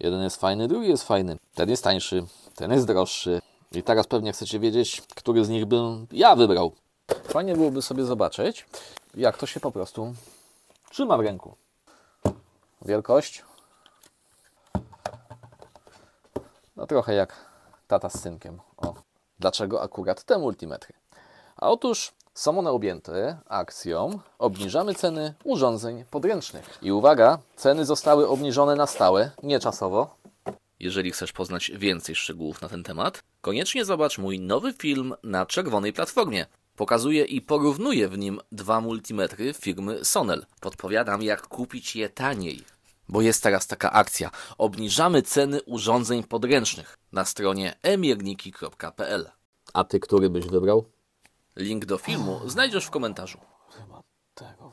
Jeden jest fajny, drugi jest fajny. Ten jest tańszy, ten jest droższy. I teraz pewnie chcecie wiedzieć, który z nich bym ja wybrał. Fajnie byłoby sobie zobaczyć, jak to się po prostu trzyma w ręku. Wielkość. No trochę jak tata z synkiem. O. Dlaczego akurat te multimetry? A otóż są one objęte akcją obniżamy ceny urządzeń podręcznych. I uwaga, ceny zostały obniżone na stałe, nie czasowo. Jeżeli chcesz poznać więcej szczegółów na ten temat, koniecznie zobacz mój nowy film na czerwonej platformie. Pokazuję i porównuję w nim dwa multimetry firmy Sonel. Podpowiadam, jak kupić je taniej. Bo jest teraz taka akcja. Obniżamy ceny urządzeń podręcznych na stronie emierniki.pl. A ty który byś wybrał? Link do filmu znajdziesz w komentarzu. Chyba tego